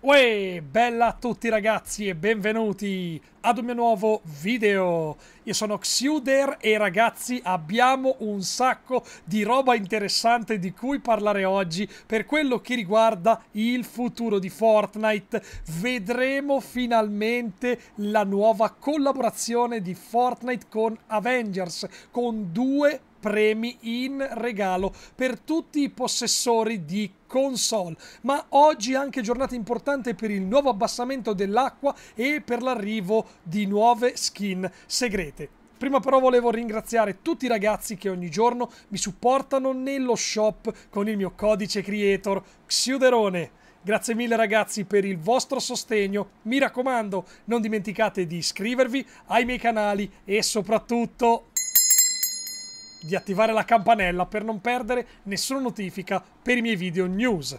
Uè, bella a tutti ragazzi e benvenuti ad un mio nuovo video. Io sono Xuder e ragazzi abbiamo un sacco di roba interessante di cui parlare oggi per quello che riguarda il futuro di Fortnite. Vedremo finalmente la nuova collaborazione di Fortnite con Avengers con due premi in regalo per tutti i possessori di console. Ma oggi è anche giornata importante per il nuovo abbassamento dell'acqua e per l'arrivo di nuove skin segrete. Prima però volevo ringraziare tutti i ragazzi che ogni giorno mi supportano nello shop con il mio codice creator Xiuderone. Grazie mille ragazzi per il vostro sostegno. Mi raccomando, non dimenticate di iscrivervi ai miei canali e soprattutto di attivare la campanella per non perdere nessuna notifica per i miei video news.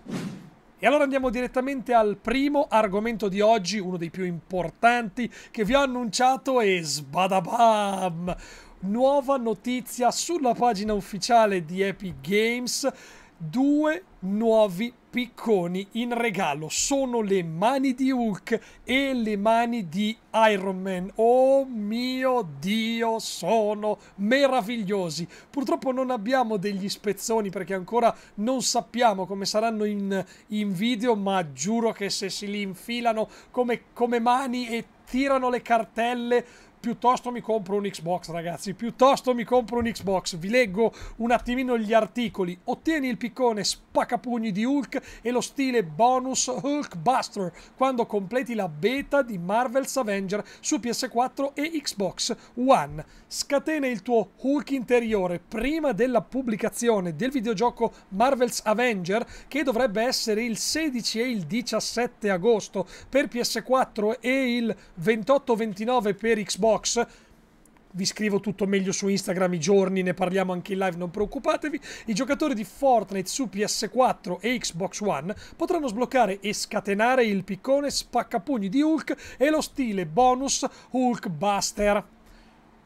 E allora andiamo direttamente al primo argomento di oggi, uno dei più importanti che vi ho annunciato e sbadabam! Nuova notizia sulla pagina ufficiale di Epic Games due nuovi picconi in regalo. Sono le mani di Hulk e le mani di Iron Man. Oh mio Dio, sono meravigliosi. Purtroppo non abbiamo degli spezzoni perché ancora non sappiamo come saranno in, in video, ma giuro che se si li infilano come, come mani e tirano le cartelle piuttosto mi compro un Xbox, ragazzi. Piuttosto mi compro un Xbox. Vi leggo un attimino gli articoli. Ottieni il piccone spaccapugni di Hulk e lo stile bonus Hulk Buster quando completi la beta di Marvel's Avenger su PS4 e Xbox One. Scatena il tuo Hulk interiore prima della pubblicazione del videogioco Marvel's Avenger che dovrebbe essere il 16 e il 17 agosto per PS4 e il 28-29 per Xbox Xbox. Vi scrivo tutto meglio su Instagram i giorni, ne parliamo anche in live, non preoccupatevi. I giocatori di Fortnite su PS4 e Xbox One potranno sbloccare e scatenare il piccone spaccapugni di Hulk e lo stile bonus Hulk Buster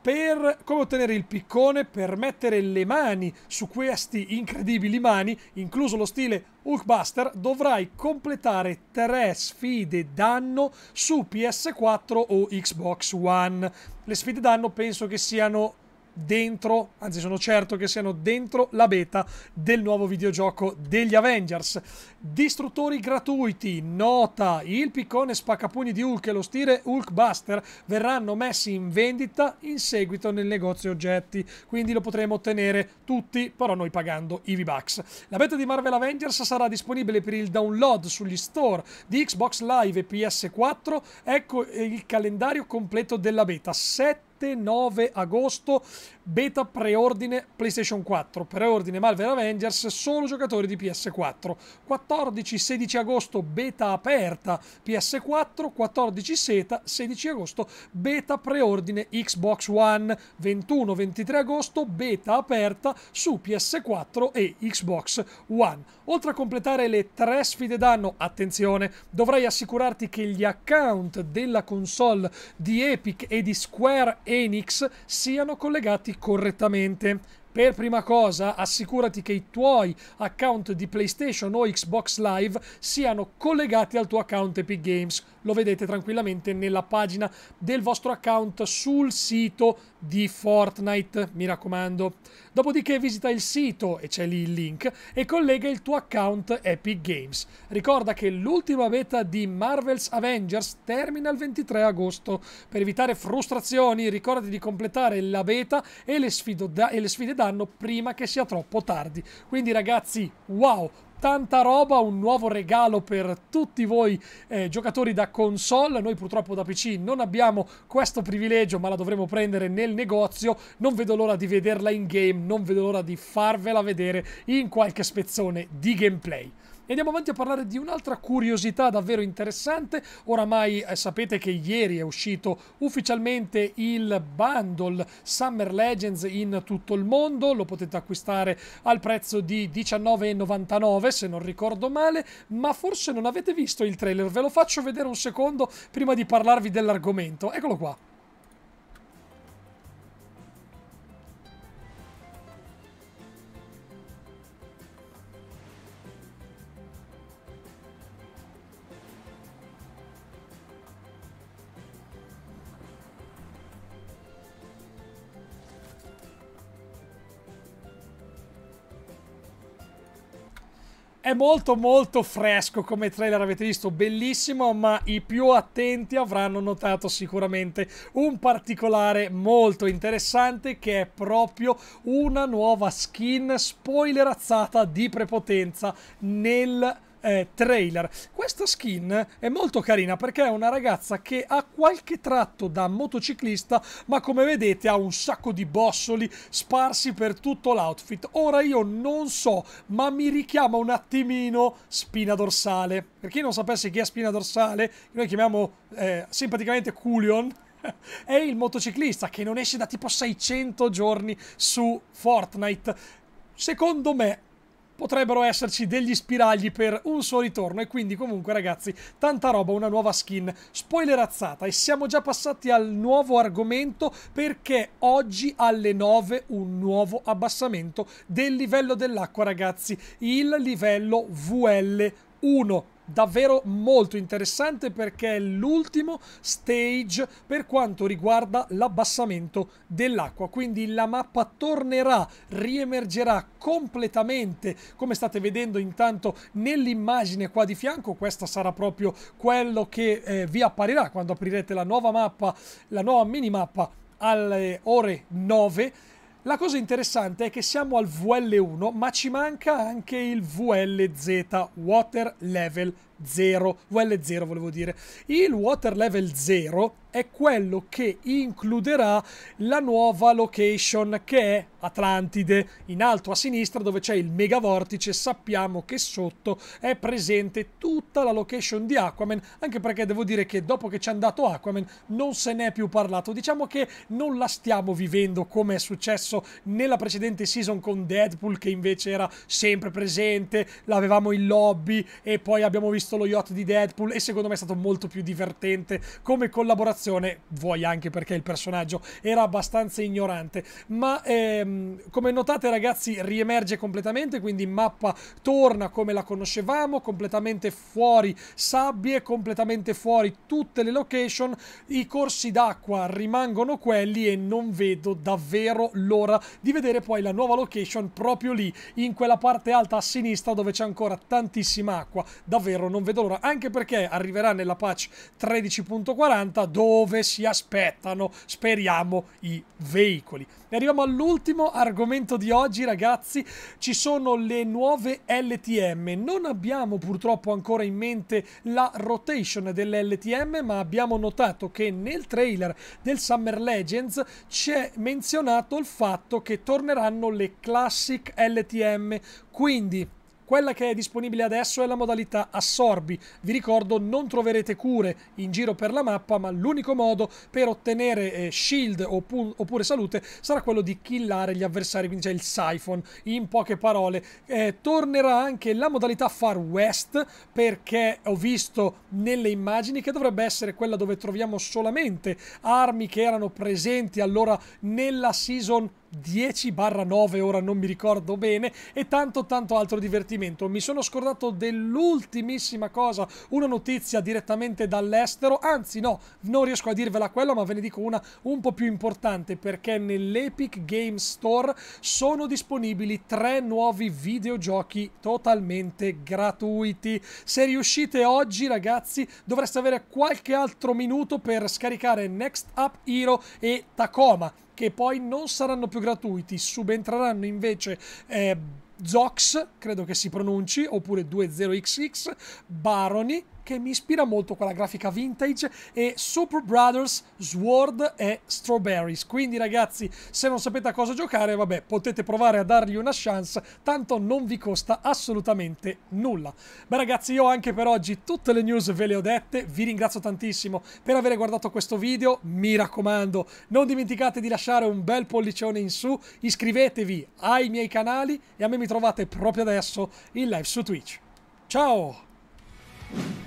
per come ottenere il piccone, per mettere le mani su questi incredibili mani, incluso lo stile Hulkbuster, dovrai completare tre sfide danno su PS4 o Xbox One. Le sfide danno penso che siano dentro, anzi sono certo che siano dentro la beta del nuovo videogioco degli Avengers. Distruttori gratuiti, nota, il piccone spaccapugni di Hulk e lo stile Hulkbuster verranno messi in vendita in seguito nel negozio oggetti, quindi lo potremo ottenere tutti, però noi pagando i V-Bucks. La beta di Marvel Avengers sarà disponibile per il download sugli store di Xbox Live e PS4, ecco il calendario completo della beta, 7 7-9 agosto, beta preordine PlayStation 4, preordine Marvel Avengers, solo giocatori di PS4. 14-16 agosto, beta aperta PS4, 14 seta, 16 agosto, beta preordine Xbox One, 21-23 agosto, beta aperta su PS4 e Xbox One. Oltre a completare le tre sfide d'anno, attenzione, dovrai assicurarti che gli account della console di Epic e di Square Enix siano collegati correttamente. Per prima cosa, assicurati che i tuoi account di PlayStation o Xbox Live siano collegati al tuo account Epic Games. Lo vedete tranquillamente nella pagina del vostro account sul sito di Fortnite, mi raccomando. Dopodiché visita il sito, e c'è lì il link, e collega il tuo account Epic Games. Ricorda che l'ultima beta di Marvel's Avengers termina il 23 agosto. Per evitare frustrazioni, ricordati di completare la beta e le, da- d'anno prima che sia troppo tardi. Quindi ragazzi, wow! tanta roba, un nuovo regalo per tutti voi eh, giocatori da console. Noi purtroppo da PC non abbiamo questo privilegio, ma la dovremo prendere nel negozio. Non vedo l'ora di vederla in game, non vedo l'ora di farvela vedere in qualche spezzone di gameplay. E andiamo avanti a parlare di un'altra curiosità davvero interessante. Oramai eh, sapete che ieri è uscito ufficialmente il bundle Summer Legends in tutto il mondo. Lo potete acquistare al prezzo di 19,99 se non ricordo male. Ma forse non avete visto il trailer. Ve lo faccio vedere un secondo prima di parlarvi dell'argomento. Eccolo qua. È molto molto fresco come trailer, avete visto, bellissimo, ma i più attenti avranno notato sicuramente un particolare molto interessante che è proprio una nuova skin spoilerazzata di prepotenza nel eh, trailer. Questa skin è molto carina perché è una ragazza che ha qualche tratto da motociclista, ma come vedete ha un sacco di bossoli sparsi per tutto l'outfit. Ora io non so, ma mi richiama un attimino spina dorsale. Per chi non sapesse chi è spina dorsale, noi chiamiamo eh, simpaticamente Culion, è il motociclista che non esce da tipo 600 giorni su Fortnite. Secondo me potrebbero esserci degli spiragli per un suo ritorno. E quindi comunque ragazzi tanta roba, una nuova skin spoilerazzata. E siamo già passati al nuovo argomento perché oggi alle 9 un nuovo abbassamento del livello dell'acqua ragazzi, il livello VL1 davvero molto interessante perché è l'ultimo stage per quanto riguarda l'abbassamento dell'acqua. Quindi la mappa tornerà riemergerà completamente come state vedendo intanto nell'immagine qua di fianco. Questa sarà proprio quello che eh, vi apparirà quando aprirete la nuova mappa la nuova minimappa alle ore 9 la cosa interessante è che siamo al VL1, ma ci manca anche il VLZ, Water Level 0, VL0 volevo dire. Il Water Level 0 è quello che includerà la nuova location che è Atlantide, in alto a sinistra dove c'è il mega vortice, sappiamo che sotto è presente tutta la location di Aquaman, anche perché devo dire che dopo che ci è andato Aquaman non se n'è più parlato, diciamo che non la stiamo vivendo come è successo nella precedente season con Deadpool che invece era sempre presente, l'avevamo in lobby e poi abbiamo visto lo yacht di Deadpool e secondo me è stato molto più divertente come collaborazione vuoi anche perché il personaggio era abbastanza ignorante, ma ehm, come notate ragazzi riemerge completamente, quindi mappa torna come la conoscevamo, completamente fuori sabbie, completamente fuori tutte le location, i corsi d'acqua rimangono quelli e non vedo davvero l'ora di vedere poi la nuova location proprio lì, in quella parte alta a sinistra dove c'è ancora tantissima acqua, davvero non vedo l'ora, anche perché arriverà nella patch 13.40 dove dove si aspettano, speriamo, i veicoli. E arriviamo all'ultimo argomento di oggi, ragazzi. Ci sono le nuove LTM. Non abbiamo purtroppo ancora in mente la rotation delle LTM, ma abbiamo notato che nel trailer del Summer Legends c'è menzionato il fatto che torneranno le Classic LTM. Quindi quella che è disponibile adesso è la modalità assorbi. Vi ricordo, non troverete cure in giro per la mappa, ma l'unico modo per ottenere eh, shield oppu oppure salute sarà quello di killare gli avversari, quindi c'è il siphon. In poche parole, eh, tornerà anche la modalità Far West, perché ho visto nelle immagini che dovrebbe essere quella dove troviamo solamente armi che erano presenti allora nella season 10-9, ora non mi ricordo bene, e tanto tanto altro divertimento. Mi sono scordato dell'ultimissima cosa, una notizia direttamente dall'estero, anzi no, non riesco a dirvela quella, ma ve ne dico una un po' più importante, perché nell'Epic Game Store sono disponibili tre nuovi videogiochi totalmente gratuiti. Se riuscite oggi, ragazzi, dovreste avere qualche altro minuto per scaricare Next Up Hero e Tacoma che poi non saranno più gratuiti, subentreranno invece eh, Zox, credo che si pronunci, oppure 20XX, Barony che mi ispira molto quella grafica vintage e Super Brothers Sword e Strawberries. Quindi ragazzi, se non sapete a cosa giocare, vabbè, potete provare a dargli una chance, tanto non vi costa assolutamente nulla. Beh ragazzi, io anche per oggi tutte le news ve le ho dette, vi ringrazio tantissimo per aver guardato questo video, mi raccomando, non dimenticate di lasciare un bel pollicione in su, iscrivetevi ai miei canali e a me mi trovate proprio adesso in live su Twitch. Ciao!